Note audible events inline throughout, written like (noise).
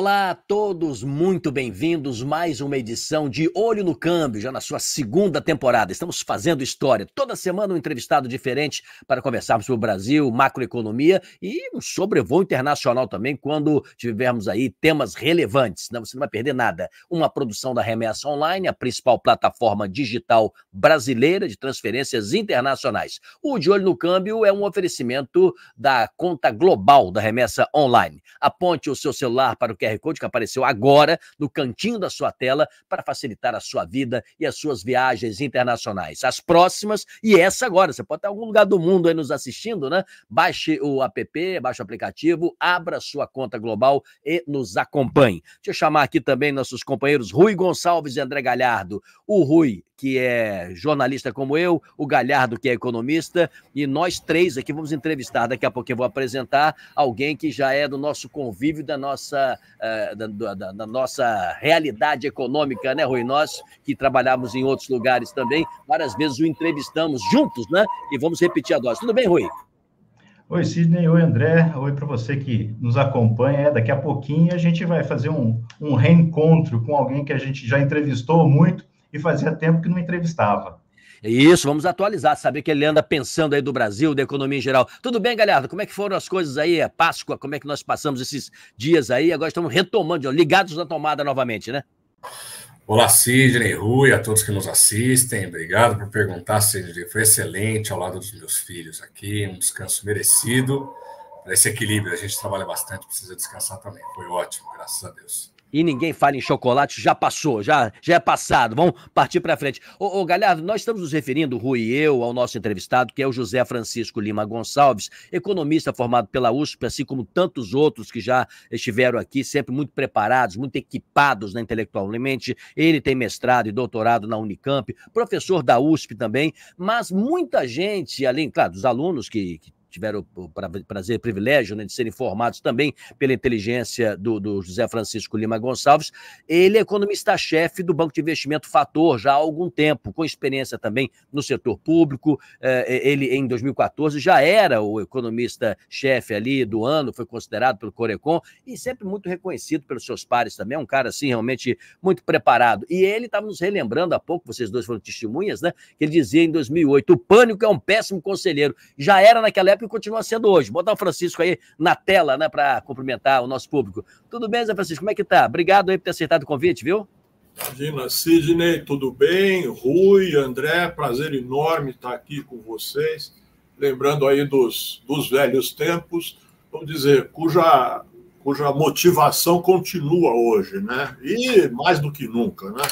Olá a todos, muito bem-vindos. Mais uma edição de Olho no Câmbio, já na sua segunda temporada. Estamos fazendo história. Toda semana um entrevistado diferente para conversarmos sobre o Brasil, macroeconomia e um sobrevoo internacional também, quando tivermos aí temas relevantes. Não, você não vai perder nada. Uma produção da Remessa Online, a principal plataforma digital brasileira de transferências internacionais. O De Olho no Câmbio é um oferecimento da conta global da Remessa Online. Aponte o seu celular para o QR Code que apareceu agora no cantinho da sua tela para facilitar a sua vida e as suas viagens internacionais. As próximas e essa agora. Você pode estar em algum lugar do mundo aí nos assistindo, né? Baixe o app, baixe o aplicativo, abra sua conta global e nos acompanhe. Deixa eu chamar aqui também nossos companheiros Rui Gonçalves e André Galhardo. O Rui, que é jornalista como eu, o Galhardo, que é economista, e nós três aqui vamos entrevistar. Daqui a pouco eu vou apresentar alguém que já é do nosso convívio, da nossa, uh, da, da, da, nossa realidade econômica, né, Rui? Nós que trabalhamos em outros lugares também, várias vezes o entrevistamos juntos, né? E vamos repetir a dose. Tudo bem, Rui? Oi, Sidney. Oi, André. Oi para você que nos acompanha. É, daqui a pouquinho a gente vai fazer um, um reencontro com alguém que a gente já entrevistou muito e fazia tempo que não entrevistava. Isso, vamos atualizar, saber que ele anda pensando aí do Brasil, da economia em geral. Tudo bem, galera? Como é que foram as coisas aí? A Páscoa, como é que nós passamos esses dias aí? Agora estamos retomando, ligados na tomada novamente, né? Olá, Sidney, Rui, a todos que nos assistem. Obrigado por perguntar, Sidney. Foi excelente ao lado dos meus filhos aqui, um descanso merecido. Para esse equilíbrio, a gente trabalha bastante, precisa descansar também. Foi ótimo, graças a Deus e ninguém fala em chocolate, já passou, já, já é passado. Vamos partir para frente. Ô, ô, Galhardo, nós estamos nos referindo, Rui e eu, ao nosso entrevistado, que é o José Francisco Lima Gonçalves, economista formado pela USP, assim como tantos outros que já estiveram aqui, sempre muito preparados, muito equipados né, intelectualmente. Ele tem mestrado e doutorado na Unicamp, professor da USP também, mas muita gente, além, claro, dos alunos que, que tiveram o prazer e privilégio né, de serem formados também pela inteligência do, do, José Francisco Lima Gonçalves. Ele é economista-chefe do Banco de Investimento Fator já há algum tempo, com experiência também no setor público. É, ele, em 2014, já era o economista-chefe ali do ano, foi considerado pelo Corecon e sempre muito reconhecido pelos seus pares também. É um cara, assim, realmente muito preparado. E ele estava nos relembrando há pouco, vocês dois foram testemunhas, né? Que ele dizia em 2008: o pânico é um péssimo conselheiro. Já era naquela época e continua sendo hoje. Botar o Francisco aí na tela, né, para cumprimentar o nosso público. Tudo bem, Zé Francisco? Como é que tá? Obrigado aí por ter aceitado o convite, viu? Imagina, Sidney, tudo bem? Rui, André, prazer enorme estar aqui com vocês. Lembrando aí dos, dos velhos tempos, vamos dizer, cuja, cuja motivação continua hoje, né? E mais do que nunca, né?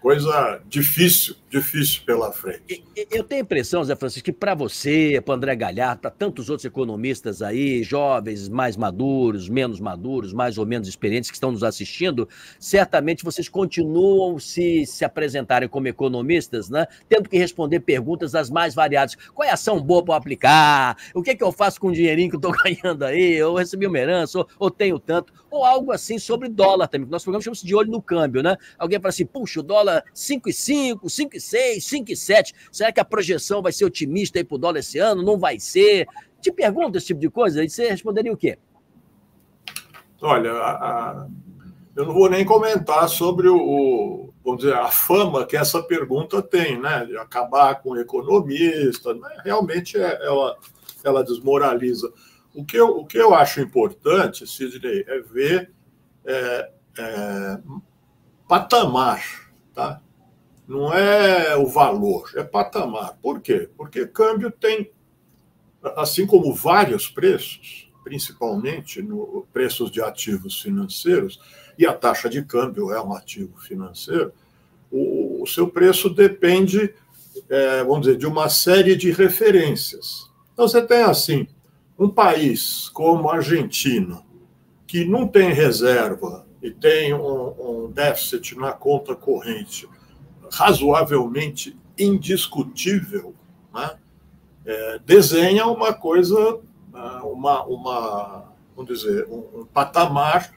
Coisa difícil, difícil pela frente. Eu tenho a impressão, Zé Francisco, que para você, para André Galhardo, tantos outros economistas aí, jovens, mais maduros, menos maduros, mais ou menos experientes que estão nos assistindo, certamente vocês continuam se, se apresentarem como economistas, né? Tendo que responder perguntas das mais variadas. Qual é a ação boa para aplicar? O que é que eu faço com o dinheirinho que eu estou (laughs) ganhando aí? Eu recebi uma herança, ou, ou tenho tanto? Ou algo assim sobre dólar também. Nosso programa chama-se de olho no câmbio, né? Alguém fala assim, puxa, o dólar dólar 5,5, 5,6, 5,7. Será que a projeção vai ser otimista aí para o dólar esse ano? Não vai ser? Te pergunto esse tipo de coisa, e você responderia o quê? Olha, a, a, eu não vou nem comentar sobre o, vamos dizer, a fama que essa pergunta tem, né? De acabar com o economista. Né? Realmente é, ela, ela desmoraliza. O que, eu, o que eu acho importante, Sidney, é ver é, é, patamar Tá? Não é o valor, é patamar. Por quê? Porque câmbio tem, assim como vários preços, principalmente no preços de ativos financeiros, e a taxa de câmbio é um ativo financeiro, o, o seu preço depende, é, vamos dizer, de uma série de referências. Então você tem assim, um país como a Argentina, que não tem reserva e tem um, um déficit na conta corrente razoavelmente indiscutível, né? é, desenha uma coisa, ah, uma, uma vamos dizer, um, um patamar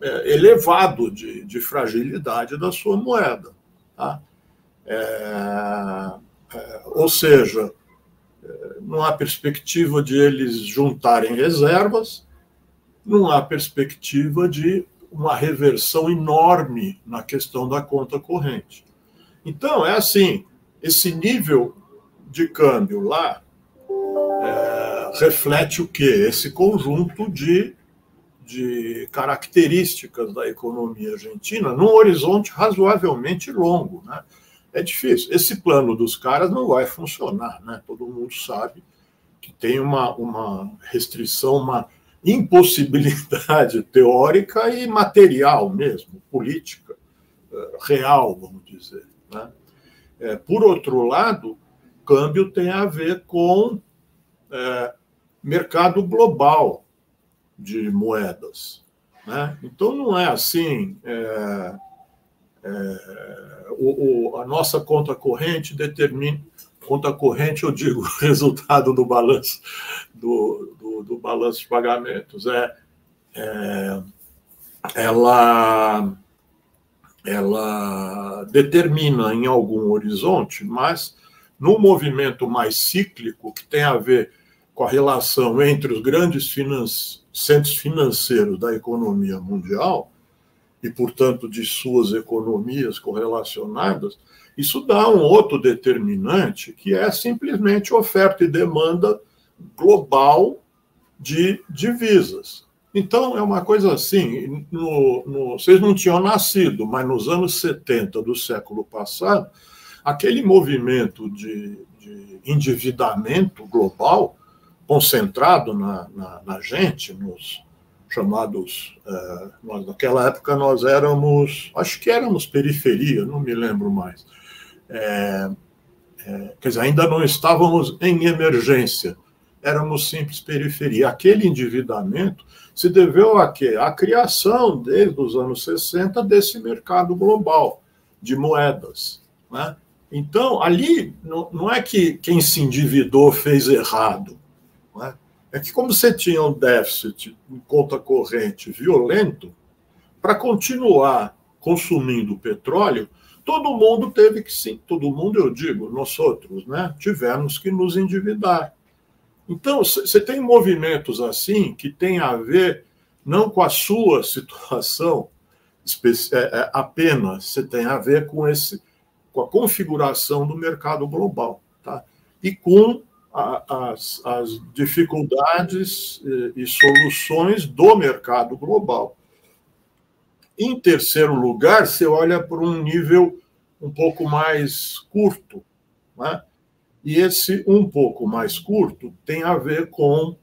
é, elevado de, de, fragilidade da sua moeda. Tá? É, é ou seja, é, não há perspectiva de eles juntarem reservas, não há perspectiva de uma reversão enorme na questão da conta corrente. Então, é assim: esse nível de câmbio lá é, reflete o quê? Esse conjunto de, de características da economia argentina num horizonte razoavelmente longo. Né? É difícil. Esse plano dos caras não vai funcionar, né? todo mundo sabe que tem uma, uma restrição, uma impossibilidade (laughs) teórica e material mesmo, política, eh, real, vamos dizer. Né? É, por outro lado, câmbio tem a ver com é, mercado global de moedas. Né? Então, não é assim. É, o, o, a nossa conta corrente determina. Conta corrente, eu digo, (laughs) resultado do balanço do, do, balanço de pagamentos. É, é, ela, ela determina em algum horizonte, mas no movimento mais cíclico, que tem a ver com a relação entre os grandes finan centros financeiros da economia mundial, e, portanto, de suas economias correlacionadas, isso dá um outro determinante, que é simplesmente oferta e demanda global de divisas. Então, é uma coisa assim: no, no, vocês não tinham nascido, mas nos anos 70 do século passado, aquele movimento de, de endividamento global concentrado na, na, na gente, nos chamados. Uh, nós, naquela época nós éramos, acho que éramos periferia, não me lembro mais. É, é, quer dizer, ainda não estávamos em emergência, éramos simples periferia. Aquele endividamento se deveu a quê? À criação, desde os anos 60, desse mercado global de moedas. Né? Então, ali, não, é que quem se endividou fez errado. É? é? que, como você tinha um déficit em conta corrente violento, para continuar consumindo petróleo, todo mundo teve que sim, todo mundo eu digo, nós outros, né, tivemos que nos endividar. Então, você tem movimentos assim que têm a ver não com a sua (laughs) situação é, é, apenas, você tem a ver com esse com a configuração do mercado global, tá? E com a, as, as dificuldades e, e soluções do mercado global. Em terceiro lugar, você olha para um nível um pouco mais curto, né? E esse um pouco mais curto tem a ver com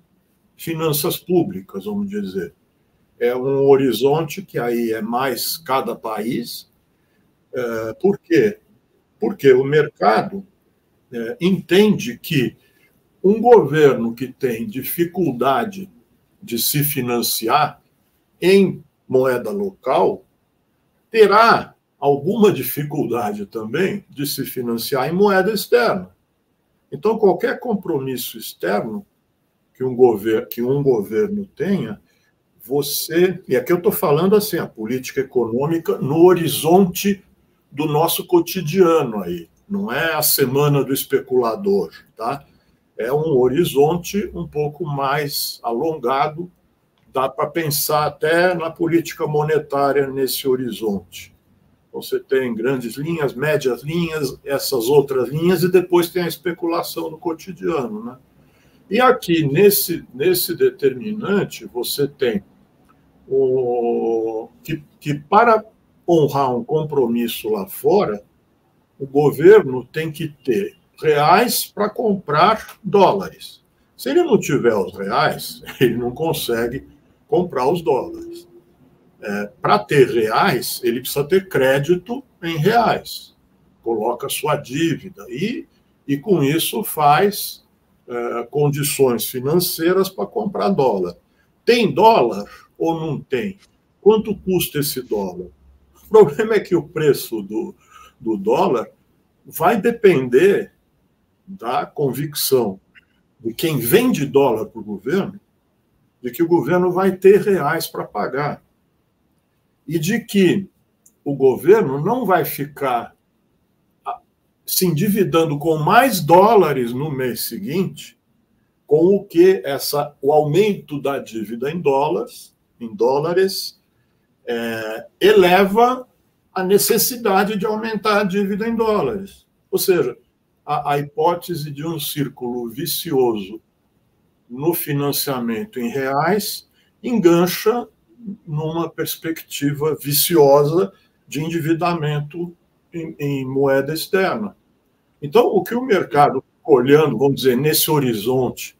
finanças públicas, vamos dizer. É um horizonte que aí é mais cada país. É, por quê? Porque o mercado é, entende que um governo que tem dificuldade de se financiar em moeda local terá alguma dificuldade também de se financiar em moeda externa. Então, qualquer compromisso externo que um governo, que um governo tenha, você. E aqui eu estou falando assim, a política econômica no horizonte do nosso cotidiano aí. Não é a semana do especulador, tá? É um horizonte um pouco mais alongado, dá para pensar até na política monetária nesse horizonte. Você tem grandes linhas, médias linhas, essas outras linhas, e depois tem a especulação no cotidiano. Né? E aqui, nesse, nesse determinante, você tem o, que, que, para honrar um compromisso lá fora, o governo tem que ter reais para comprar dólares. Se ele não tiver os reais, (laughs) ele não consegue comprar os dólares é, para ter reais, ele precisa ter crédito em reais. Coloca sua dívida e, e com isso faz é, condições financeiras para comprar dólar. Tem dólar ou não tem? Quanto custa esse dólar? O problema é que o preço do, do dólar vai depender da convicção de quem vende dólar para o governo, de que o governo vai ter reais para pagar e de que o governo não vai ficar ah, se endividando com mais dólares no mês seguinte, com o que essa o aumento da dívida em dólares, em dólares é, eleva a necessidade de aumentar a dívida em dólares. Ou seja, a, a hipótese de um círculo vicioso no financiamento em reais engancha numa perspectiva viciosa de endividamento em, em, moeda externa. Então, o que o mercado, olhando, vamos dizer, nesse horizonte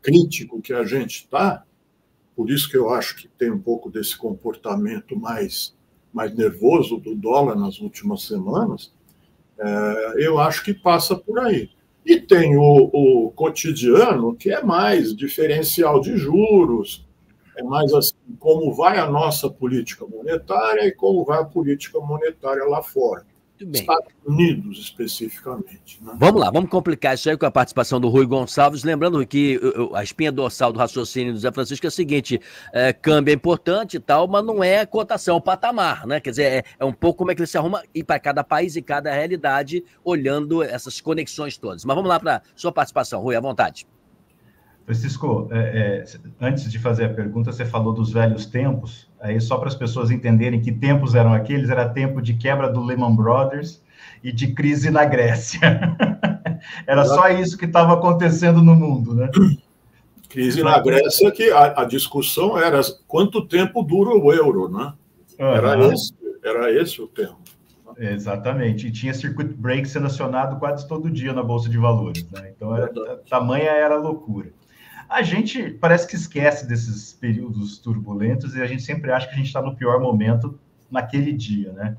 crítico que a gente está, por isso que eu acho que tem um pouco desse comportamento mais, mais nervoso do dólar nas últimas semanas, é, eu acho que passa por aí. E tem o, o, cotidiano, que é mais diferencial de juros, é mais assim, como vai a nossa política monetária e como vai a política monetária lá fora. Estados Unidos, especificamente. Né? Vamos lá, vamos complicar isso aí com a participação do Rui Gonçalves. Lembrando que a espinha dorsal do raciocínio do Zé Francisco é a seguinte: é, câmbio é importante e tal, mas não é cotação, é o patamar, né? Quer dizer, é, é um pouco como é que ele se arruma e para cada país e cada realidade, olhando essas conexões todas. Mas vamos lá para sua participação, Rui, à vontade. Francisco, é, é, antes de fazer a pergunta, você falou dos velhos tempos. Aí, só para as pessoas entenderem que tempos eram aqueles, era tempo de quebra do Lehman Brothers e de crise na Grécia. (laughs) era só isso que estava acontecendo no mundo, né? (clears throat) Crise na Grécia, que a, a, discussão era quanto tempo dura o euro, né? Era, uhum. esse, era esse o tempo. Exatamente. E tinha circuit break sendo acionado quase todo dia na Bolsa de Valores, né? Então, era, tamanha era a loucura. A gente parece que esquece desses períodos turbulentos e a gente sempre acha que a gente está no pior momento naquele dia, né?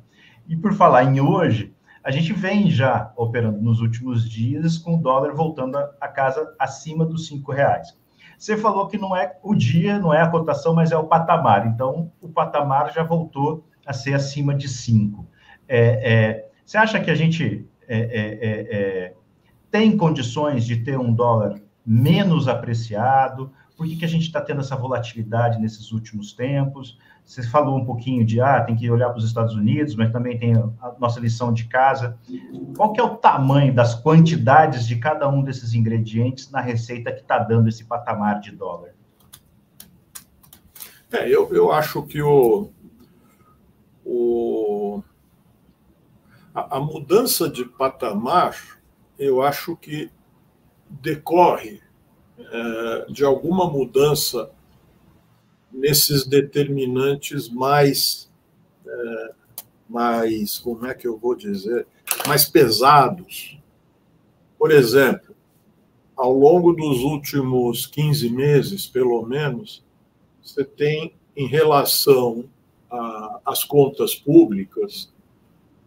E por falar em hoje, a gente vem já operando nos últimos dias com o dólar voltando a, casa acima dos cinco reais. Você falou que não é o dia, não é a cotação, mas é o patamar. Então, o patamar já voltou a ser acima de cinco. É, é, você acha que a gente é, é, é tem condições de ter um dólar menos apreciado? Por que, que a gente está tendo essa volatilidade nesses últimos tempos? Você falou um pouquinho de, ah, tem que olhar para os Estados Unidos, mas também tem a nossa lição de casa. Qual que é o tamanho das quantidades de cada um desses ingredientes na receita que está dando esse patamar de dólar? É, eu, eu acho que o, o, a, a mudança de patamar, eu acho que decorre é, de alguma mudança nesses determinantes mais, é, mais, como é que eu vou dizer, mais pesados. Por exemplo, ao longo dos últimos 15 meses, pelo menos, você tem, em relação às contas públicas,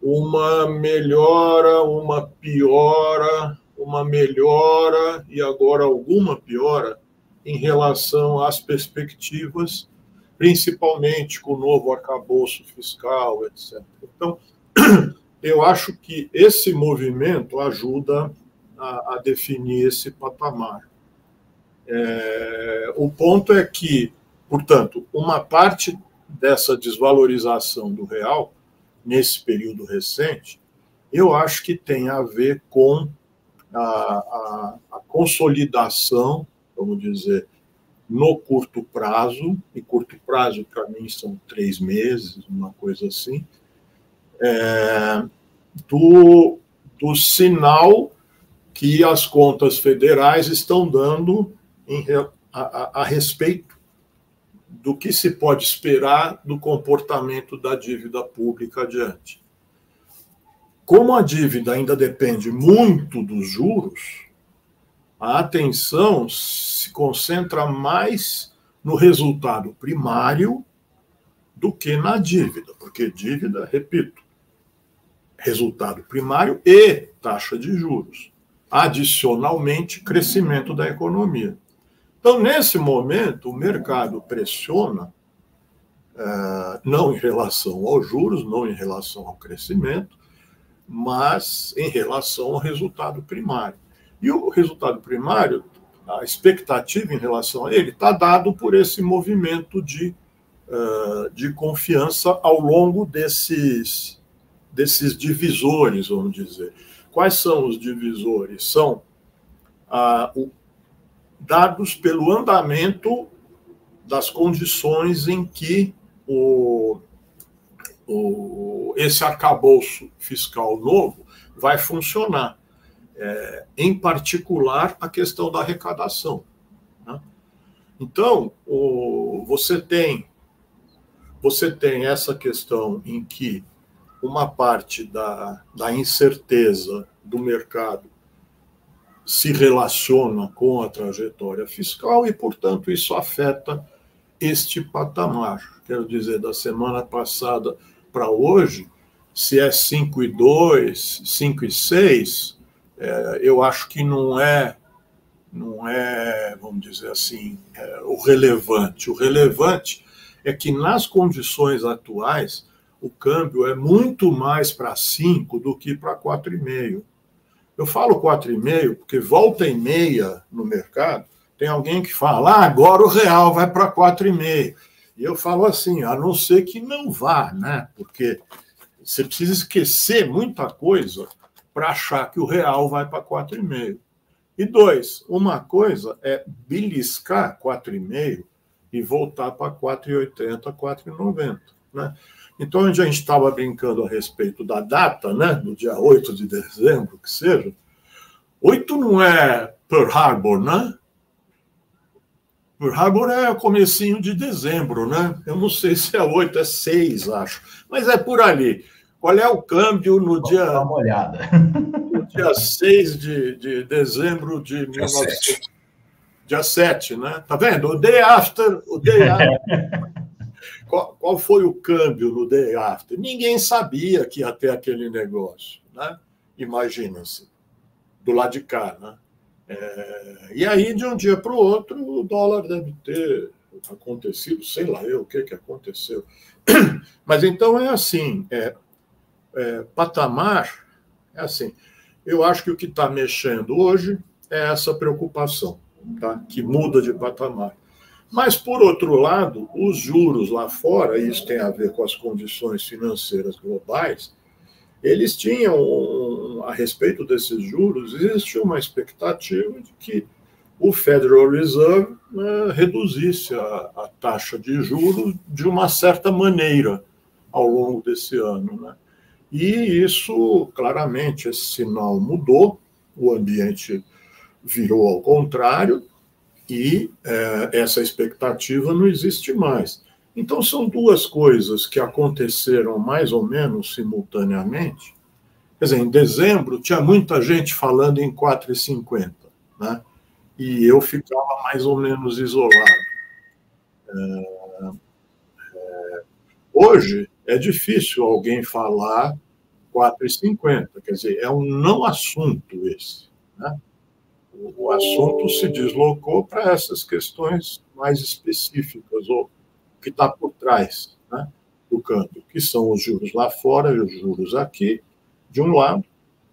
uma melhora, uma piora uma melhora e agora alguma piora em relação às perspectivas, principalmente com o novo arcabouço fiscal, etc. Então, (clears throat) eu acho que esse movimento ajuda a, a definir esse patamar. É, o ponto é que, portanto, uma parte dessa desvalorização do real nesse período recente, eu acho que tem a ver com a, a, a consolidação, vamos dizer, no curto prazo, e curto prazo para mim são três meses, uma coisa assim, é, do, do sinal que as contas federais estão dando em, a, a, a, respeito do que se pode esperar do comportamento da dívida pública adiante. Como a dívida ainda depende muito dos juros, a atenção se concentra mais no resultado primário do que na dívida, porque dívida, repito, resultado primário e taxa de juros. Adicionalmente, crescimento da economia. Então, nesse momento, o mercado pressiona, eh, não em relação aos juros, não em relação ao crescimento, mas em relação ao resultado primário. E o resultado primário, a expectativa em relação a ele, está dado por esse movimento de, uh, de confiança ao longo desses, desses divisores, vamos dizer. Quais são os divisores? São uh, o, dados pelo andamento das condições em que o, o, esse arcabouço fiscal novo vai funcionar. É, em particular, a questão da arrecadação. Né? Então, o, você tem você tem essa questão em que uma parte da, da incerteza do mercado se relaciona com a trajetória fiscal e, portanto, isso afeta este patamar. Quero dizer, da semana passada para hoje, se é 5,2, 5,6, é, eu acho que não é, não é, vamos dizer assim, é, o relevante. O relevante é que nas condições atuais o câmbio é muito mais para 5 do que para 4,5. Eu falo 4,5 porque volta e meia no mercado tem alguém que fala, ah, agora o real vai para 4,5. Eu falo assim, a não ser que não vá, né? Porque você precisa esquecer muita coisa para achar que o real vai para 4,5. E dois, uma coisa é beliscar 4,5 e voltar para 4,80, 4,90. Né? Então, onde a gente estava brincando a respeito da data, né, do dia 8 de dezembro, que seja, 8 não é Pearl Harbor, né? Harbor é comecinho de dezembro, né? Eu não sei se é 8, é 6, acho. Mas é por ali. Qual é o câmbio no Vamos dia. Dar uma olhada. No dia 6 de, de dezembro de 1900 dia 7, né? Tá vendo? O day after, o day (laughs) after. qual, qual, foi o câmbio no day after? Ninguém sabia que ia ter aquele negócio, né? Imagina-se, do lado de cá, né? É, e aí, de um dia para o outro, o dólar deve ter acontecido, sei lá eu o que, que aconteceu. (clears throat) Mas então é assim, é, é, patamar é assim. Eu acho que o que está mexendo hoje é essa preocupação tá? que muda de patamar. Mas, por outro lado, os juros lá fora, isso tem a ver com as condições financeiras globais, eles tinham, a respeito desses juros, existe uma expectativa de que o Federal Reserve né, reduzisse a, a, taxa de juros de uma certa maneira ao longo desse ano. Né? E isso, claramente, esse sinal mudou, o ambiente virou ao contrário e é, essa expectativa não existe mais. Então, são duas coisas que aconteceram mais ou menos simultaneamente. Quer dizer, em dezembro tinha muita gente falando em 4,50, né? e eu ficava mais ou menos isolado. É, é, hoje é difícil alguém falar 4,50, quer dizer, é um não assunto esse. Né? o assunto se deslocou para essas questões mais específicas, ou que está por trás né, do câmbio, que são os juros lá fora e os juros aqui, de um lado,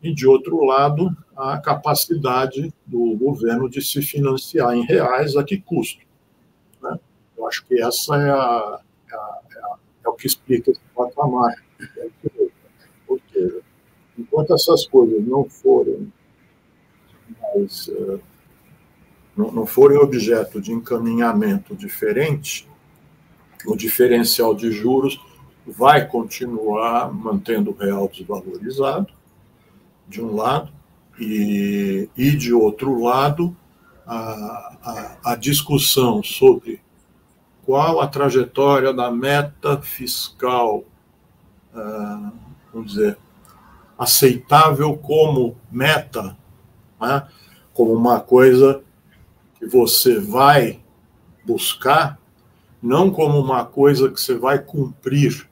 e de outro lado, a capacidade do governo de se financiar em reais a que custo. Né? Eu acho que essa é, a, é, a, é, a, é o que explica esse patamar. Ou seja, enquanto essas coisas não forem uh, não, não forem objeto de encaminhamento diferente, o diferencial de juros vai continuar mantendo o real desvalorizado, de um lado, e, e de outro lado, a, a, a discussão sobre qual a trajetória da meta fiscal, uh, vamos dizer, aceitável como meta né? como uma coisa que você vai buscar, não como uma coisa que você vai cumprir,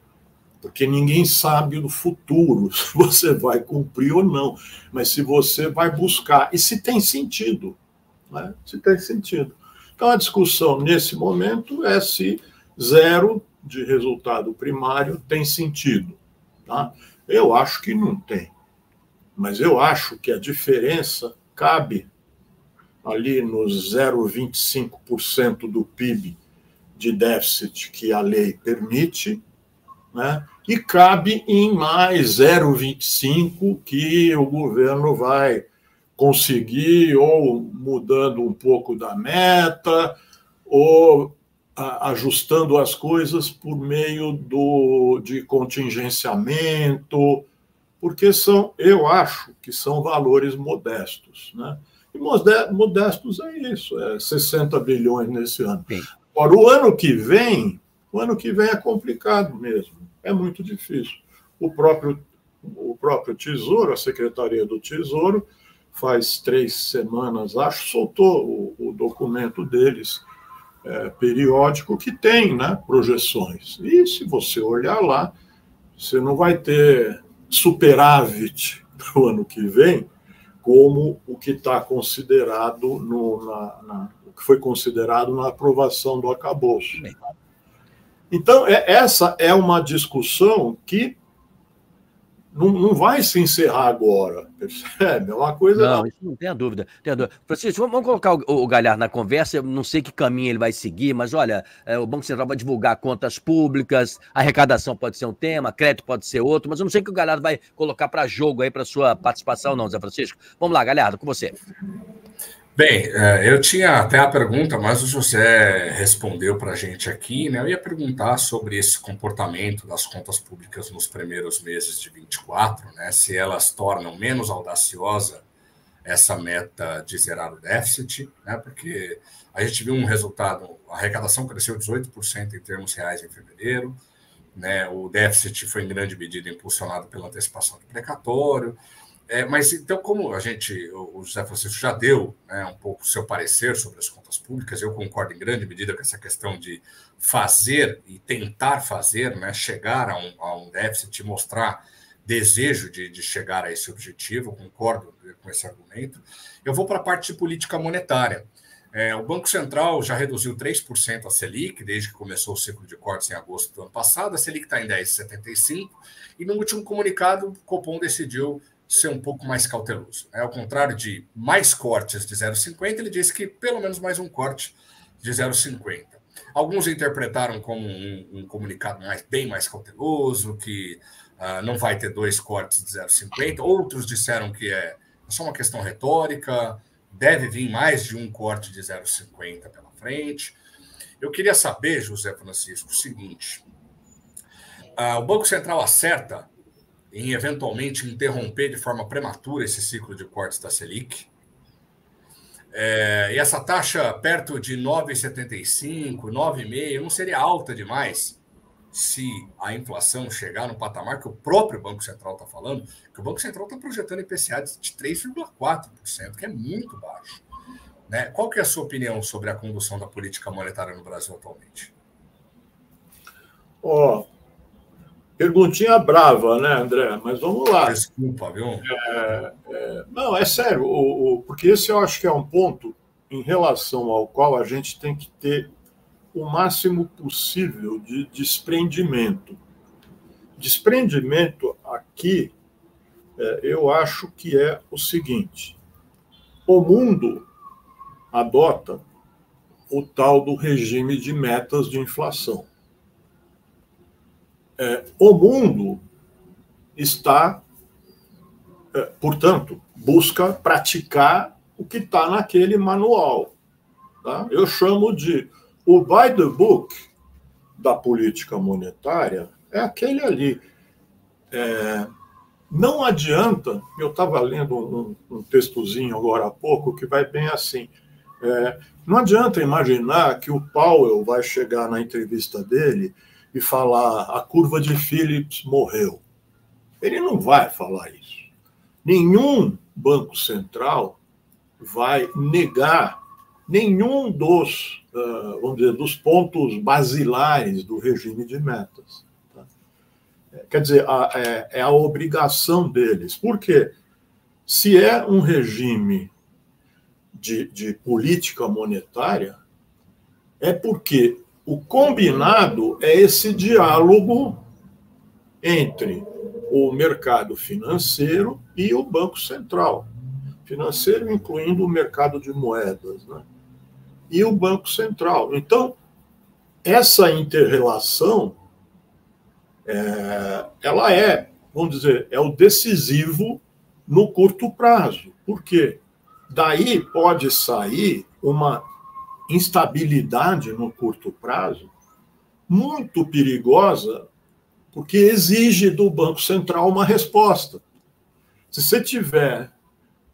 porque ninguém sabe do futuro (laughs) se você vai cumprir ou não, mas se você vai buscar e se tem sentido, né? se tem sentido. Então a discussão nesse momento é se zero de resultado primário tem sentido. Tá? Eu acho que não tem, mas eu acho que a diferença cabe ali nos 0,25% do PIB de déficit que a lei permite, né? e cabe em mais 0,25% que o governo vai conseguir, ou mudando um pouco da meta, ou ajustando as coisas por meio do, de contingenciamento, porque são, eu acho que são valores modestos. Né? E modestos é isso, é 60 bilhões nesse ano. Sim. Agora, o ano que vem, o ano que vem é complicado mesmo, é muito difícil. O próprio, o próprio Tesouro, a Secretaria do Tesouro, faz três semanas, acho, soltou o, o documento deles, é, periódico, que tem né, projeções. E se você olhar lá, você não vai ter superávit (laughs) no ano que vem, como o que está considerado no, na, na, o que foi considerado na aprovação do acabouço. Então, é, essa é uma discussão que não, não vai se encerrar agora, percebe? É uma coisa. Não, isso não tem a dúvida. Tem a dúvida. Francisco, vamos colocar o, o Galhardo na conversa. Eu não sei que caminho ele vai seguir, mas olha, é, o Banco Central vai divulgar contas públicas, arrecadação pode ser um tema, crédito pode ser outro, mas eu não sei que o Galhardo vai colocar para jogo aí para sua participação, não, Zé Francisco. Vamos lá, Galhardo, com você. Bem, é, eu tinha até a pergunta, mas o José respondeu para a gente aqui, né? Eu ia perguntar sobre esse comportamento das contas públicas nos primeiros meses de 24, né? Se elas tornam menos audaciosa essa meta de zerar o déficit, né? Porque a gente viu um resultado, a arrecadação cresceu 18% em termos reais em fevereiro, né? O déficit foi em grande medida impulsionado pela antecipação do precatório. É, mas então, como a gente, o José Francisco já deu né, um pouco o seu parecer sobre as contas públicas, eu concordo em grande medida com essa questão de fazer e tentar fazer, né, chegar a um, a um déficit, mostrar desejo de, de chegar a esse objetivo, concordo com esse argumento. Eu vou para a parte de política monetária. É, o Banco Central já reduziu 3% a Selic, desde que começou o ciclo de cortes em agosto do ano passado. A Selic está em 10,75%, e no último comunicado, o Copom decidiu ser um pouco mais cauteloso. É, ao contrário de mais cortes de 0,50, ele disse que pelo menos mais um corte de 0,50. Alguns interpretaram como um, um comunicado mais, bem mais cauteloso, que uh, não vai ter dois cortes de 0,50. Outros disseram que é só uma questão retórica, deve vir mais de um corte de 0,50 pela frente. Eu queria saber, José Francisco, o seguinte: uh, o Banco Central acerta em eventualmente interromper de forma prematura esse ciclo de cortes da Selic. É, e essa taxa perto de 9,75, 9,5, não seria alta demais se a inflação chegar no patamar que o próprio Banco Central está falando, que o Banco Central está projetando IPCA de 3,4%, que é muito baixo. Né? Qual que é a sua opinião sobre a condução da política monetária no Brasil atualmente? Ó, oh Perguntinha brava, né, André? Mas vamos lá. Desculpa, viu? É, é, não, é sério, o, o, porque esse eu acho que é um ponto em relação ao qual a gente tem que ter o máximo possível de desprendimento. Desprendimento aqui, é, eu acho que é o seguinte: o mundo adota o tal do regime de metas de inflação é, o mundo está, é, portanto, busca praticar o que está naquele manual. Tá? Eu chamo de o by the book da política monetária é aquele ali. É, não adianta, eu estava lendo um, um, textozinho agora há pouco que vai bem assim. É, não adianta imaginar que o Powell vai chegar na entrevista dele e falar a curva de Phillips morreu. Ele não vai falar isso. Nenhum banco central vai negar nenhum dos, uh, vamos dizer, dos pontos basilares do regime de metas. Tá? Quer dizer, é, é a obrigação deles. Por quê? Se é um regime de, de política monetária, é porque o combinado é esse diálogo entre o mercado financeiro e o Banco Central. Financeiro incluindo o mercado de moedas, né? E o Banco Central. Então, essa interrelação, é, ela é, vamos dizer, é o decisivo no curto prazo. Por quê? Daí pode sair uma instabilidade no curto prazo muito perigosa, porque exige do Banco Central uma resposta. Se você tiver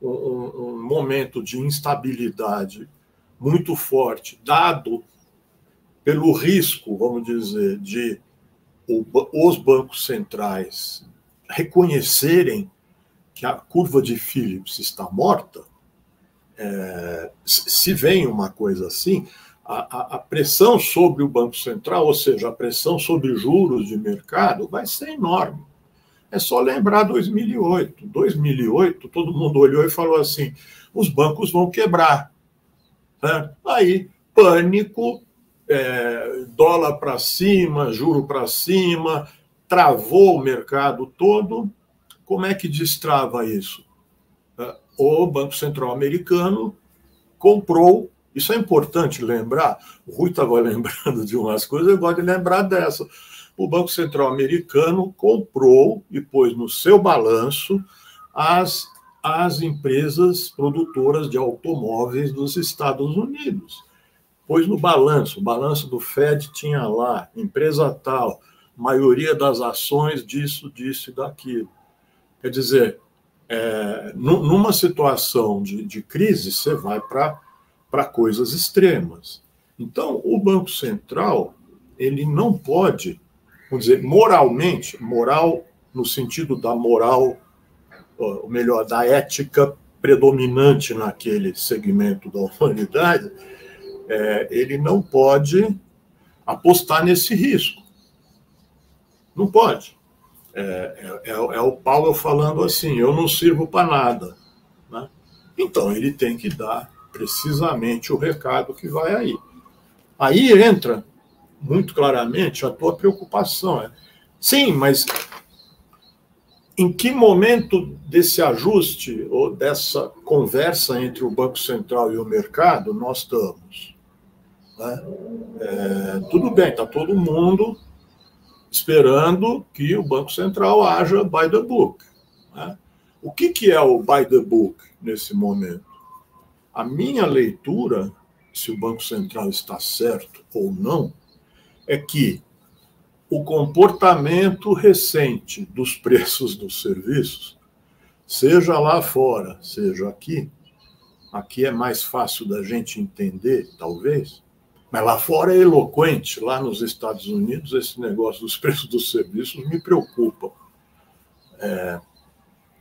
um, um momento de instabilidade muito forte, dado pelo risco, vamos dizer, de os bancos centrais reconhecerem que a curva de Phillips está morta, é, se vem uma coisa assim, a, a, a, pressão sobre o Banco Central, ou seja, a pressão sobre juros de mercado, vai ser enorme. É só lembrar 2008. 2008, todo mundo olhou e falou assim: os bancos vão quebrar. Né? Aí, pânico, é, dólar para cima, juro para cima, travou o mercado todo. Como é que destrava isso? O Banco Central americano comprou. Isso é importante lembrar. O Rui estava (laughs) lembrando de umas coisas, eu gosto de lembrar dessa. O Banco Central americano comprou e pôs no seu balanço as, as empresas produtoras de automóveis dos Estados Unidos pôs no balanço. O balanço do Fed tinha lá, empresa tal, maioria das ações disso, disso e daquilo. Quer dizer, é, numa situação de, de crise, você vai para coisas extremas. Então, o Banco Central, ele não pode, vamos dizer, moralmente, moral no sentido da moral, ou melhor, da ética predominante naquele segmento da (laughs) humanidade, é, ele não pode apostar nesse risco. Não pode. É, é, é, o Paulo falando assim: eu não sirvo para nada. Né? Então, ele tem que dar precisamente o recado que vai aí. Aí entra muito claramente a tua preocupação. É, sim, mas em que momento desse ajuste ou dessa conversa entre o Banco Central e o mercado nós estamos? Né? É, tudo bem, está todo mundo esperando que o Banco Central haja by the book. Né? O que, que é o by the book nesse momento? A minha leitura, se o Banco Central está certo ou não, é que o comportamento recente dos (laughs) preços dos serviços, seja lá fora, seja aqui, aqui é mais fácil da gente entender, talvez, mas lá fora é eloquente. Lá nos Estados Unidos, esse negócio dos (laughs) preços dos serviços me preocupa. É,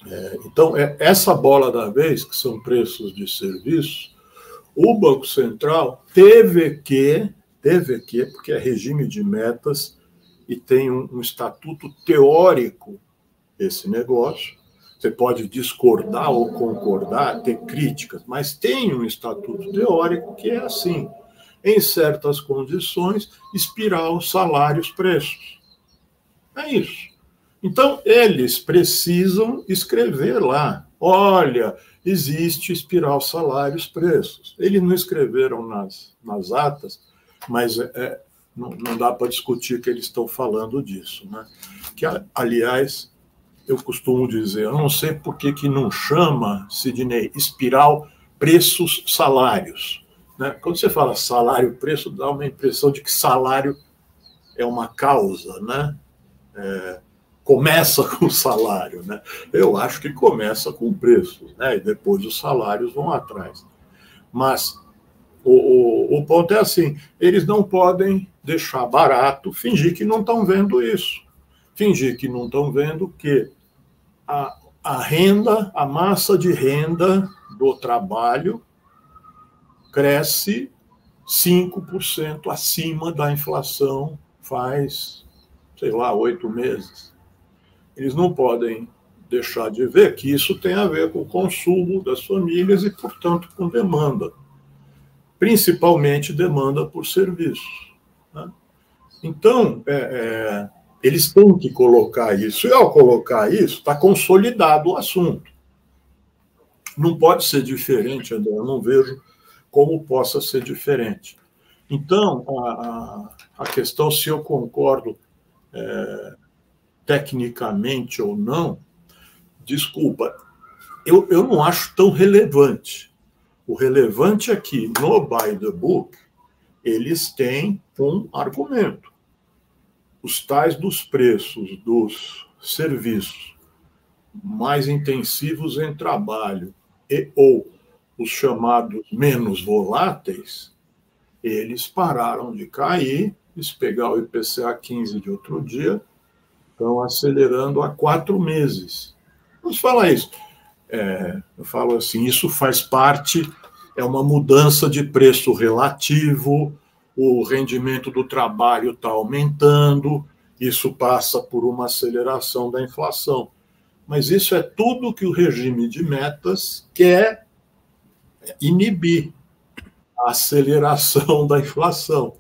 é, então, é, essa bola da vez, que são preços de serviços, o Banco Central teve que, teve que, porque é regime de metas e tem um, um estatuto teórico esse negócio. Você pode discordar ou concordar, ter críticas, mas tem um estatuto teórico que é assim em certas condições, espiral salários-preços. É isso. Então, eles precisam escrever lá: olha, existe espiral salários-preços. Eles não escreveram nas, nas atas, mas é, é não, não, dá para discutir que eles estão falando disso. Né? Que, aliás, eu costumo dizer, eu não sei por que, que não chama, Sidney, espiral preços-salários. Né? Quando você fala salário preço, dá uma impressão de que salário é uma causa, né? É, começa (laughs) com o salário, né? Eu acho que começa com preços, né? E depois os salários vão atrás. Mas o, o, o ponto é assim: eles não podem deixar barato, fingir que não estão vendo isso, fingir que não estão vendo que a, a renda, a massa de renda do trabalho cresce 5% acima da inflação faz, sei lá, oito meses. Eles não podem deixar de ver que isso tem a ver com o consumo das famílias e, portanto, com demanda, principalmente demanda por serviços. Né? Então, é, é, eles têm que colocar isso, e ao colocar isso, está consolidado o assunto. Não pode ser diferente, André, eu não vejo como possa ser diferente. Então, a, a questão se eu concordo é, tecnicamente ou não, desculpa, eu, eu não acho tão relevante. O relevante é que no by the book, eles têm um argumento. Os tais dos preços dos serviços mais intensivos em trabalho e ou os chamados menos voláteis, eles pararam de cair. Se pegar o IPCA 15 de outro dia, estão acelerando há quatro meses. Vamos falar isso. É, eu falo assim, isso faz parte, é uma mudança de preço relativo, o rendimento do trabalho está aumentando, isso passa por uma aceleração da inflação. Mas isso é tudo que o regime de metas quer inibir a aceleração (laughs) da inflação.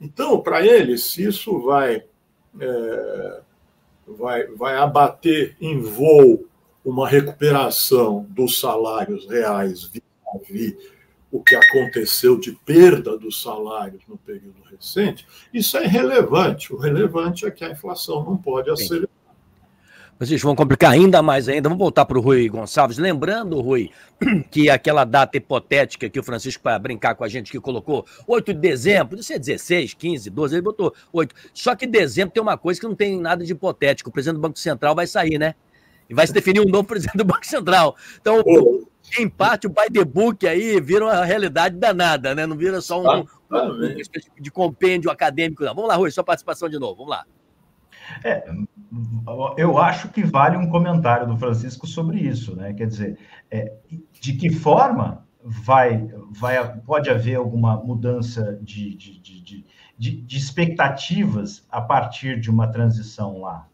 Então, para eles, se isso vai, é, vai, vai abater em voo uma recuperação dos salários reais vis o que aconteceu de perda dos salários no período recente, isso é irrelevante. O relevante é que a inflação não pode acelerar. Vocês vão complicar ainda mais ainda. Vamos voltar para o Rui Gonçalves. Lembrando, Rui, (clears throat) que aquela data hipotética que o Francisco, para brincar com a gente, que colocou 8 de dezembro, não sei, 16, 15, 12, ele botou 8. Só que dezembro tem uma coisa que não tem nada de hipotético. O presidente do Banco Central vai sair, né? E vai se definir um novo (laughs) presidente do Banco Central. Então, em parte, o by the book aí vira uma realidade danada, né? Não vira só um, um, um de compêndio acadêmico, não. Vamos lá, Rui, sua participação de novo. Vamos lá. É, eu acho que vale um comentário do Francisco sobre isso, né? Quer dizer, é, de que forma vai, vai, pode haver alguma mudança de, de, de, de, expectativas a partir de uma transição lá?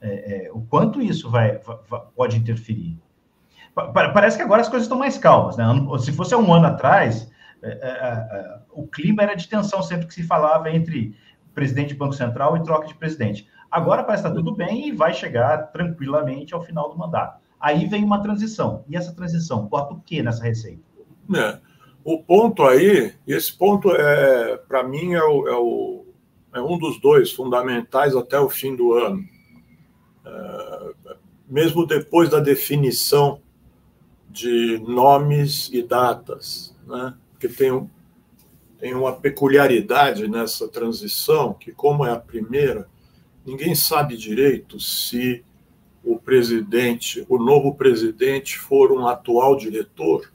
É, é, o quanto isso vai, vai, pode interferir? Parece que agora as coisas estão mais calmas, né? Se fosse um ano atrás, é, é, é, o clima era de tensão sempre que se falava entre presidente do Banco Central e troca de presidente. Agora parece que está tudo bem e vai chegar tranquilamente ao final do mandato. Aí vem uma transição. E essa transição, bota o que nessa receita? É. O ponto aí, esse ponto é, para mim, é, o, é, o, é, um dos dois fundamentais até o fim do ano. É, mesmo depois da definição de nomes e datas, né? porque tem, tem uma peculiaridade nessa transição, que como é a primeira, ninguém sabe direito se o presidente, o novo presidente, for um atual diretor.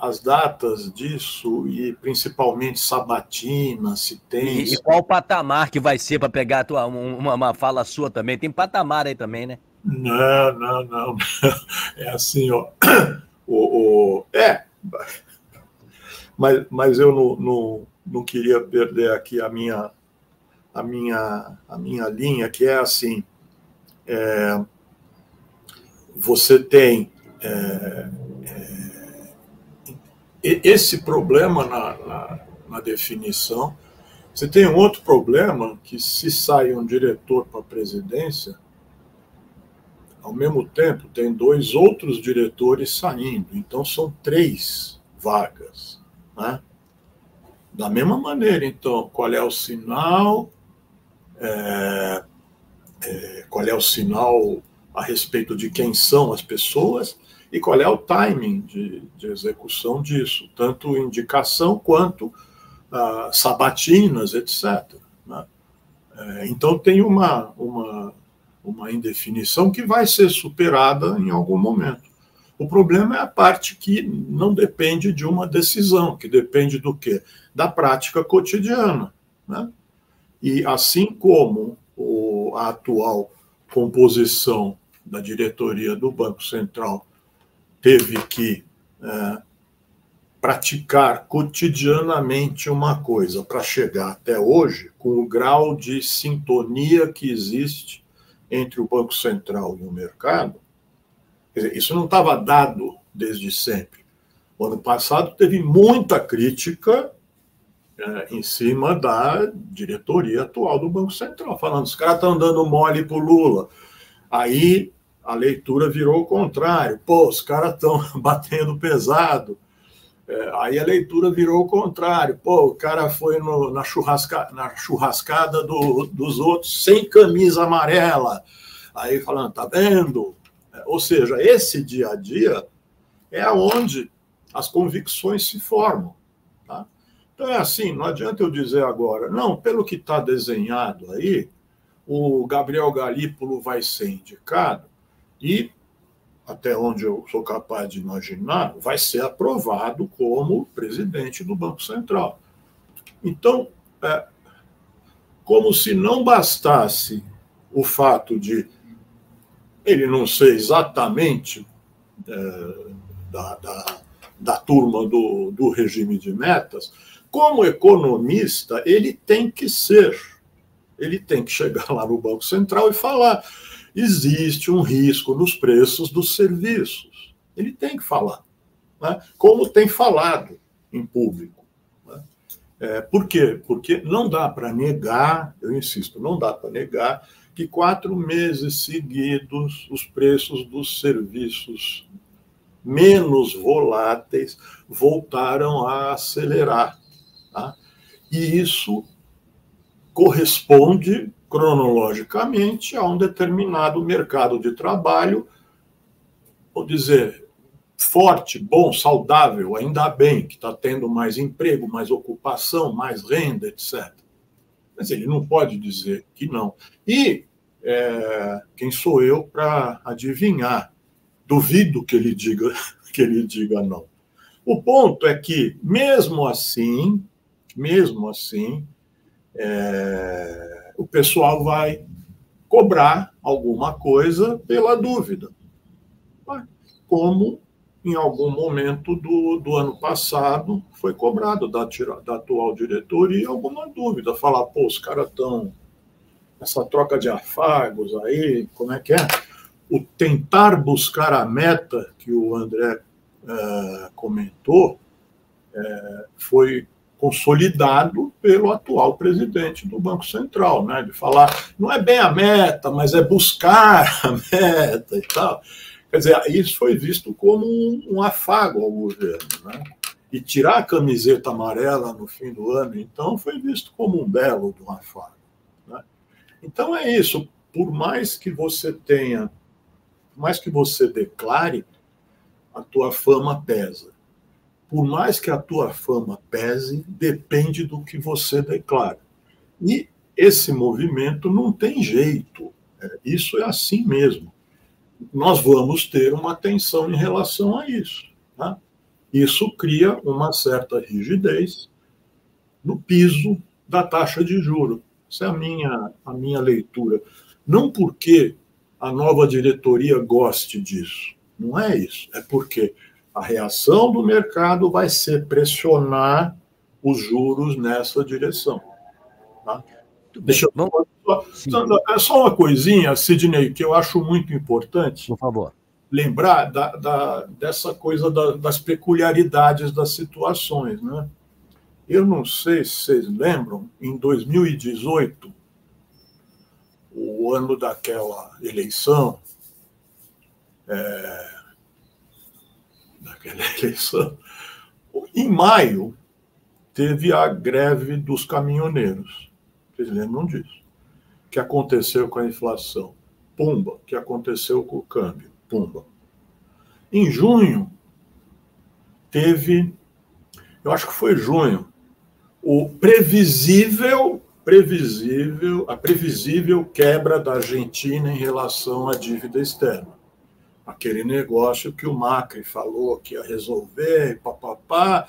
as datas disso e principalmente sabatina, se tem. E, e qual patamar que vai ser para pegar tua, uma, uma fala sua também? Tem patamar aí também, né? Não, não, não. (laughs) É assim, ó. (coughs) O, o, é. Mas, mas eu não, não, não queria perder aqui a minha, a minha, a minha linha, que é assim: é, você tem é, é, esse problema na, na, na, definição, você tem um outro problema que, se sai um diretor para a presidência, ao mesmo tempo tem dois outros diretores saindo, então são três vagas. Né? Da mesma maneira, então, qual é o sinal é, é, qual é o sinal a respeito de quem são as pessoas e qual é o timing de, de execução disso, tanto indicação quanto ah, sabatinas, etc. Né? É, então tem uma, uma, uma indefinição que vai ser superada em algum momento. O problema é a parte que não depende de uma decisão, que depende do quê? Da prática cotidiana. Né? E assim como o, a atual composição da diretoria do Banco Central teve que é, praticar cotidianamente uma coisa para chegar até hoje com o grau de sintonia que existe entre o Banco Central e o mercado, dizer, isso não estava dado desde sempre. O ano passado teve muita crítica é, em cima da diretoria atual do Banco Central, falando: os caras estão dando mole para o Lula. Aí a leitura virou o contrário: pô, os caras estão (laughs) batendo pesado. É, aí a leitura virou o contrário: pô, o cara foi no, na, churrasca, na churrascada do, dos outros sem camisa amarela. Aí falando: tá vendo? É, ou seja, esse dia a dia é onde as convicções se formam. Então é assim, não adianta eu dizer agora, não, pelo que está desenhado aí, o Gabriel Galípolo vai ser indicado e, até onde eu sou capaz de imaginar, vai ser aprovado como presidente do Banco Central. Então, é, como se não bastasse o fato de ele não ser exatamente é, da, da, da, turma do, do regime de metas, como economista, ele tem que ser. Ele tem que chegar lá no Banco Central e falar: existe um risco nos preços dos serviços. Ele tem que falar. Né? Como tem falado em público. Né? É, por quê? Porque não dá para negar, eu insisto, não dá para negar que quatro meses seguidos os preços dos serviços menos voláteis voltaram a acelerar. Tá? E isso corresponde cronologicamente a um determinado mercado de trabalho, vou dizer, forte, bom, saudável, ainda bem, que está tendo mais emprego, mais ocupação, mais renda, etc. Mas ele não pode dizer que não. E é, quem sou eu para adivinhar? Duvido que ele diga (laughs) que ele diga não. O ponto é que, mesmo assim, mesmo assim, é, o pessoal vai cobrar alguma coisa pela dúvida. Como em algum momento do, do ano passado foi cobrado da, da atual diretoria alguma dúvida. Falar, pô, os caras estão. Essa troca de afagos aí, como é que é? O tentar buscar a meta que o André uh, comentou uh, foi consolidado pelo atual presidente do Banco Central, né? De falar, não é bem a meta, mas é buscar a meta e tal. Quer dizer, isso foi visto como um, um afago ao governo, né? E tirar a camiseta amarela no fim do ano, então, foi visto como um belo um afago. Né? Então é isso. Por mais que você tenha, por mais que você declare, a tua fama pesa por mais que a tua fama pese, depende do que você declara. E esse movimento não tem jeito. É, isso é assim mesmo. Nós vamos ter uma tensão em relação a isso. Tá? Isso cria uma certa rigidez no piso da taxa de juro. Essa é a minha, a minha leitura. Não porque a nova diretoria goste disso. Não é isso. É porque a reação do mercado vai ser pressionar os juros nessa direção. Tá? Deixa eu... Só, é só uma coisinha, Sidney, que eu acho muito importante. Por favor. Lembrar da, da, dessa coisa da, das peculiaridades das situações. Né? Eu não sei se vocês lembram, em 2018, o ano daquela eleição, é, naquela (laughs) eleição. Em maio, teve a greve dos caminhoneiros. Vocês lembram disso? Que aconteceu com a inflação? Pumba. Que aconteceu com o câmbio? Pumba. Em junho, teve, eu acho que foi junho, o previsível, previsível, a previsível quebra da Argentina em relação à dívida externa aquele negócio que o Macri falou que ia resolver, papapá,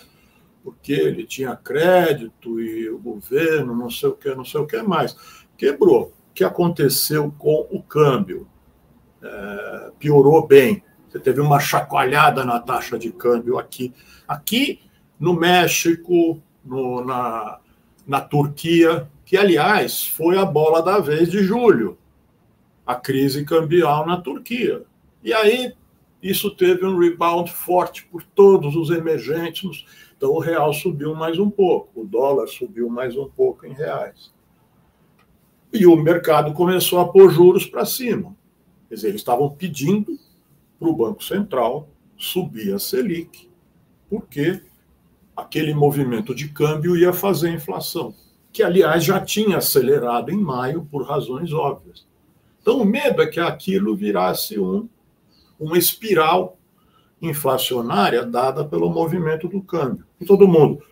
porque ele tinha crédito e o governo, não sei o que, não sei o que mais. Quebrou. O que aconteceu com o câmbio? É, piorou bem. Você teve uma chacoalhada na taxa de câmbio aqui. Aqui no México, no, na, na Turquia, que, aliás, foi a bola da vez de julho a crise cambial na Turquia. E aí isso teve um rebound forte por todos os emergentes. Então o real subiu mais um pouco, o dólar subiu mais um pouco em reais. E o mercado começou a pôr juros para cima. Quer dizer, eles estavam pedindo para o Banco Central subir a Selic, porque aquele movimento de câmbio ia fazer inflação, que aliás já tinha acelerado em maio por razões óbvias. Então o medo é que aquilo virasse um uma espiral inflacionária dada pelo movimento do câmbio. E todo mundo,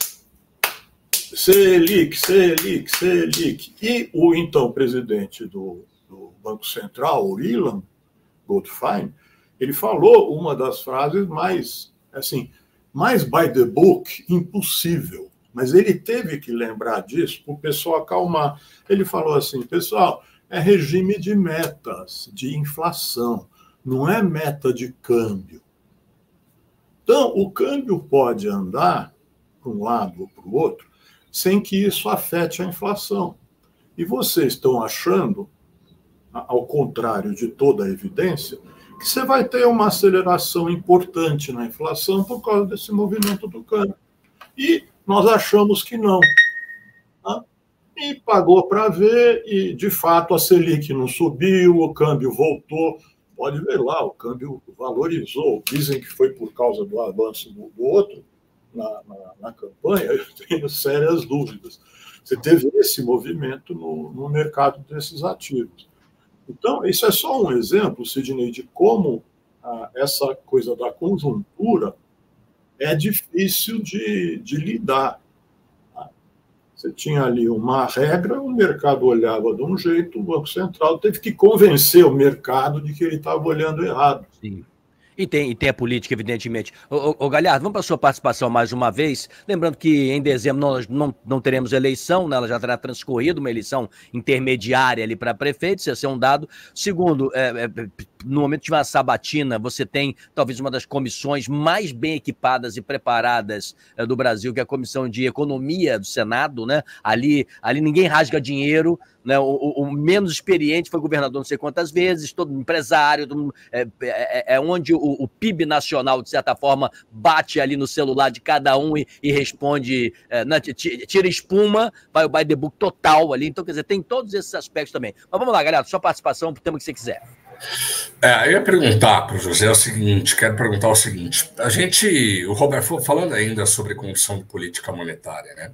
Selic, Selic, Selic. E o então presidente do, do Banco Central, o Ilan Goldfein, ele falou uma das frases mais, assim, mais by the book impossível. Mas ele teve que lembrar disso para o pessoal acalmar. Ele falou assim, pessoal, é regime de metas, de inflação, não é meta de câmbio. Então, o câmbio pode andar para um lado ou para o outro sem que isso afete a inflação. E vocês estão achando, ao contrário de toda a evidência, que você vai ter uma aceleração importante na inflação por causa desse movimento do câmbio. E nós achamos que não. Tá? E pagou para ver, e de fato a Selic não subiu, o câmbio voltou. Pode ver lá, o câmbio valorizou. Dizem que foi por causa do avanço do, outro na, na, na, campanha, (laughs) eu tenho sérias dúvidas. Você teve esse movimento no, no mercado desses ativos. Então, isso é só um exemplo, Sidney, de como ah, essa coisa da conjuntura é difícil de, de lidar. Você tinha ali uma regra, o mercado olhava de um jeito, o Banco Central teve que convencer o mercado de que ele estava olhando errado. Sim. E tem, e tem a política, evidentemente. Ô, Galhardo, vamos para a sua participação mais uma vez. Lembrando que em dezembro nós não, não teremos eleição, né? ela já terá transcorrido uma eleição intermediária ali para prefeito, isso ser um dado. Segundo, é, é, no momento de uma sabatina, você tem talvez uma das comissões mais bem equipadas e preparadas é, do Brasil, que é a Comissão de Economia do Senado, né? Ali, ali ninguém rasga dinheiro, né? O, o, o, menos experiente foi governador não sei quantas vezes, todo empresário, todo, é, é, é, onde o, o, PIB nacional, de certa forma, bate ali no celular de cada um e, e responde, é, né? tira espuma, vai o by the book total ali. Então, quer dizer, tem todos esses aspectos também. Mas vamos lá, galera, sua participação o tema que você quiser. É, eu ia perguntar para o José o seguinte, quero perguntar o seguinte, a gente, o Roberto, falando ainda sobre condição de política monetária, né?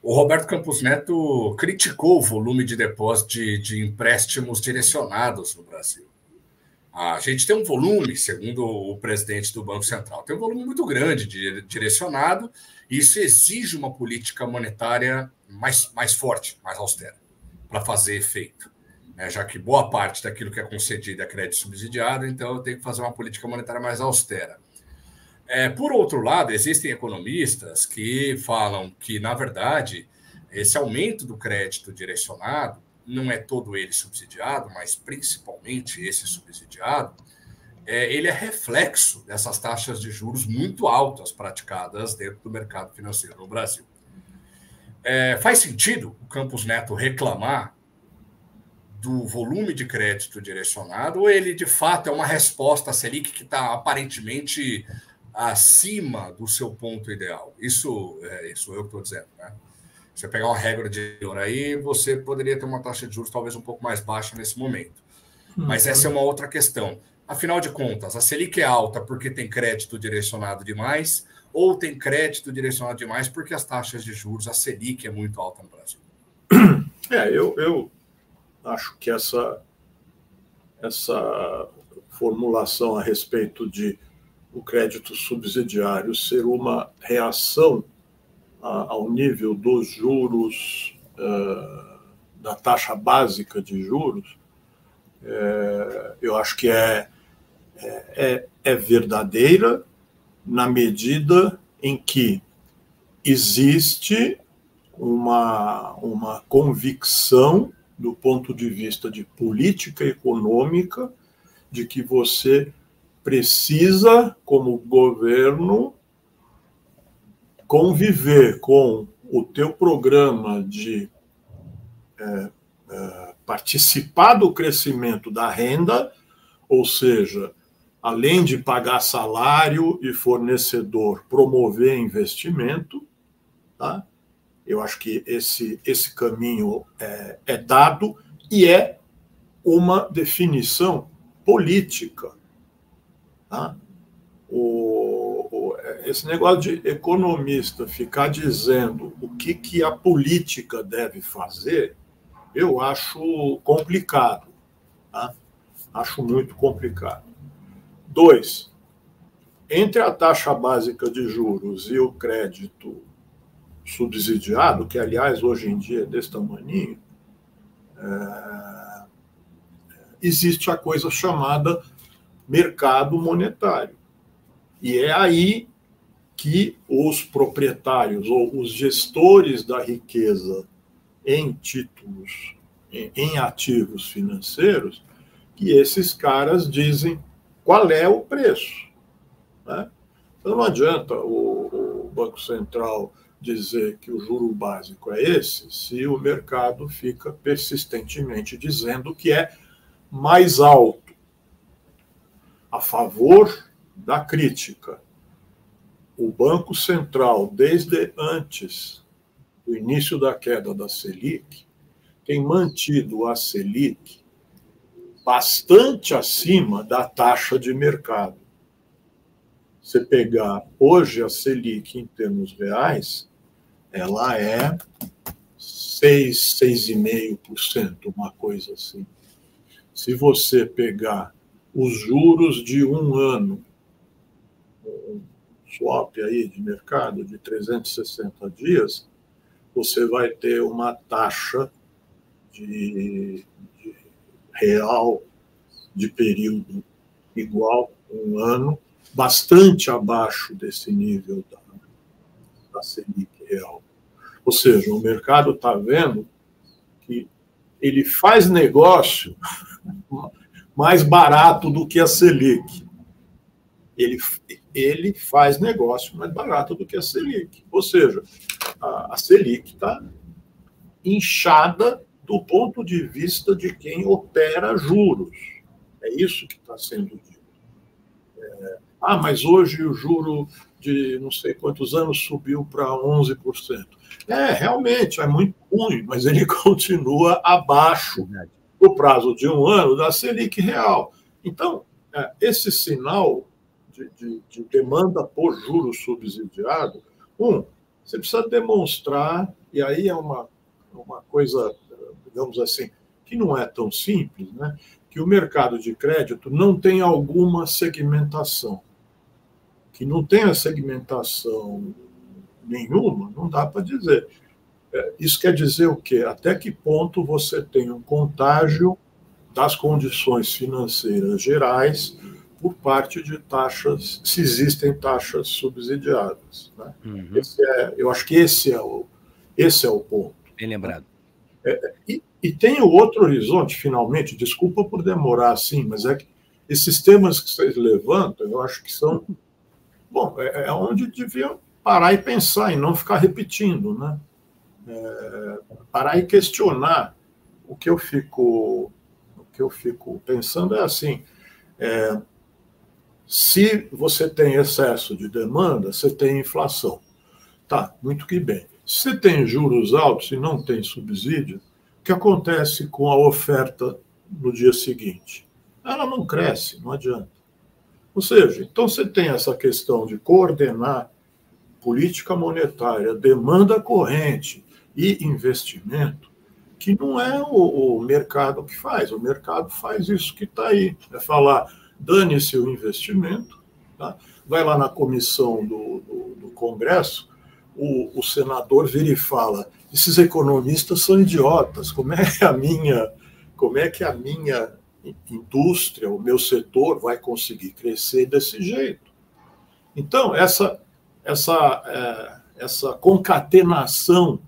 O Roberto Campos Neto criticou o volume de depósito de, de empréstimos direcionados no Brasil. A gente tem um volume, segundo o presidente do Banco Central, tem um volume muito grande de direcionado, e isso exige uma política monetária mais, mais forte, mais austera, para fazer efeito. Né? Já que boa parte daquilo que é concedido é crédito subsidiado, então eu tenho que fazer uma política monetária mais austera. É, por outro lado, existem economistas que falam que, na verdade, esse aumento do crédito direcionado não é todo ele subsidiado, mas principalmente esse subsidiado, é, ele é reflexo dessas taxas de juros muito altas praticadas dentro do mercado financeiro no Brasil. É, faz sentido o Campos Neto reclamar do volume de crédito direcionado ou ele de fato é uma resposta à Selic que está aparentemente acima do seu ponto ideal. Isso, é, isso eu estou dizendo, né? Você pegar uma regra de ouro aí, você poderia ter uma taxa de juros talvez um pouco mais baixa nesse momento. Hum, Mas essa é uma outra questão. Afinal de contas, a Selic é alta porque tem crédito direcionado demais, ou tem crédito direcionado demais porque as taxas de juros, a Selic é muito alta no Brasil? É, eu, eu acho que essa, essa formulação a respeito de o crédito subsidiário ser uma reação a, ao nível dos juros, uh, da taxa básica de juros, é, eu acho que é, é, é verdadeira na medida em que existe uma, uma convicção do ponto de vista de política econômica de que você precisa, como governo, conviver com o teu programa de é, é, participar do crescimento da renda, ou seja, além de pagar salário e fornecedor, promover investimento, tá? Eu acho que esse, esse caminho é, é dado e é uma definição política Tá? O, o, esse negócio de economista ficar dizendo o que, que a política deve fazer, eu acho complicado. Tá? Acho muito complicado. Dois, entre a taxa básica de juros e o crédito subsidiado, que aliás hoje em dia é desse tamanho, é, existe a coisa chamada mercado monetário. E é aí que os proprietários ou os gestores da riqueza em títulos, em ativos financeiros, que esses caras dizem qual é o preço. Né? Então não adianta o, o Banco Central dizer que o juro básico é esse, se o mercado fica persistentemente dizendo que é mais alto. A favor da crítica, o Banco Central, desde antes do início da queda da Selic, tem mantido a Selic bastante acima da taxa de mercado. Você pegar hoje a Selic em termos reais, ela é 6, 6,5%, uma coisa assim. Se você pegar os juros de um ano, um swap aí de mercado de 360 dias, você vai ter uma taxa de, de real de período igual, um ano, bastante abaixo desse nível da, da Selic real. Ou seja, o mercado está vendo que ele faz negócio (laughs) mais barato do que a Selic. Ele, ele faz negócio mais barato do que a Selic. Ou seja, a, a Selic está inchada do ponto de vista de quem opera juros. É isso que está sendo dito. É, ah, mas hoje o juro de não sei quantos anos subiu para 11%. É, realmente, é muito ruim, mas ele (laughs) continua abaixo do prazo de um ano da Selic real. Então, é, esse sinal de, de, de demanda por juros subsidiado, um, você precisa demonstrar, e aí é uma, uma coisa, digamos assim, que não é tão simples, né? que o mercado de crédito não tem alguma segmentação que não tenha segmentação nenhuma, não dá para dizer. É, isso quer dizer o quê? Até que ponto você tem um contágio das condições financeiras gerais por parte de taxas, se existem taxas subsidiadas. Né? Uhum. É, eu acho que esse é o, esse é o ponto. Bem lembrado. É, e, e, tem o outro horizonte, finalmente, desculpa por demorar assim, mas é que esses temas que vocês levantam, eu acho que são (laughs) Bom, é, é onde devia parar e pensar e não ficar repetindo, né? É, parar e questionar. O que eu fico, o que eu fico pensando é assim: é, se você tem excesso de demanda, você tem inflação. Tá, muito que bem. Se tem juros altos e não tem subsídio, o que acontece com a oferta no dia seguinte? Ela não cresce, não adianta. Ou seja, então você tem essa questão de coordenar política monetária, demanda corrente e investimento, que não é o, o mercado que faz. O mercado faz isso que está aí. É falar, dane-se o investimento, tá? vai lá na comissão do, do, do Congresso, o, o, senador vira e fala: esses economistas são idiotas. Como é que a minha, como é que a minha indústria, o meu setor vai conseguir crescer desse jeito. Então, essa, essa, é, essa concatenação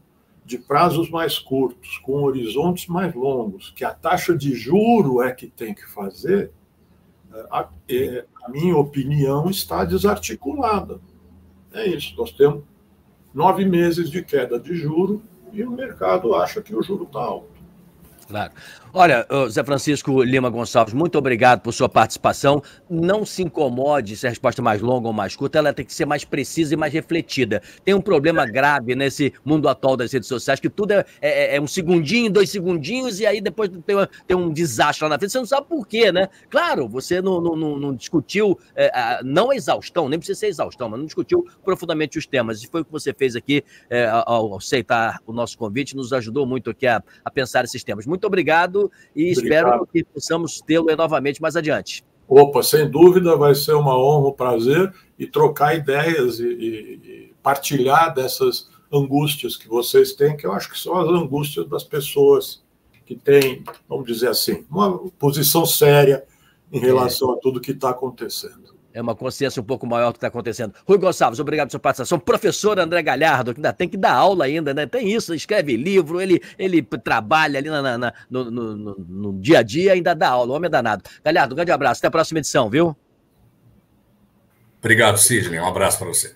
de prazos mais curtos, com horizontes mais longos, que a taxa de juro é que tem que fazer, é, a, é, a minha opinião está desarticulada. É isso, nós temos nove meses de queda de juro e o mercado acha que o juro está alto. Claro. Olha, Zé Francisco Lima Gonçalves, muito obrigado por sua participação. Não se incomode se a resposta é mais longa ou mais curta, ela tem que ser mais precisa e mais refletida. Tem um problema grave nesse mundo atual das redes sociais, que tudo é, é, é um segundinho, dois segundinhos, e aí depois tem, uma, tem, um desastre lá na frente. Você não sabe por quê, né? Claro, você não, não, não, não discutiu, é, a, não a exaustão, nem precisa ser exaustão, mas não discutiu profundamente os temas. E foi o que você fez aqui é, ao aceitar o nosso convite, nos ajudou muito aqui a, a pensar esses temas. Muito obrigado e Obrigado. espero que possamos tê-lo novamente mais adiante. Opa, sem dúvida, vai ser uma honra, um prazer e trocar ideias e, e, e partilhar dessas angústias que vocês têm, que eu acho que são as angústias das pessoas que têm, vamos dizer assim, uma posição séria em relação a tudo que está acontecendo é uma consciência um pouco maior do que está acontecendo. Rui Gonçalves, obrigado pela sua participação. Professor André Galhardo, que ainda tem que dar aula ainda, né? Tem isso, escreve livro, ele, ele trabalha ali na, na, no, no, no, no, dia a dia, ainda dá aula, o homem é danado. Galhardo, um grande abraço, até a próxima edição, viu? Obrigado, Sidney, um abraço para você.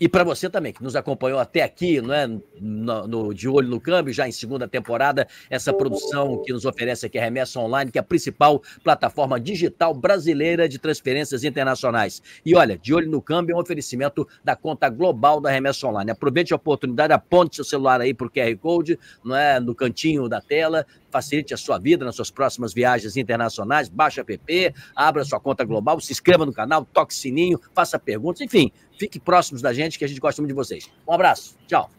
E para você também, que nos acompanhou até aqui, não é? No, no, De Olho no Câmbio, já em segunda temporada, essa produção que nos oferece aqui a Remessa Online, que é a principal plataforma digital brasileira de transferências internacionais. E olha, De Olho no Câmbio é um oferecimento da conta global da Remessa Online. Aproveite a oportunidade, aponte seu celular aí para o QR Code, não é? no cantinho da tela, facilite a sua vida nas suas próximas viagens internacionais, baixe app, abra sua conta global, se inscreva no canal, toque sininho, faça perguntas, enfim, fique próximos da gente que a gente gosta muito de vocês. Um abraço, tchau.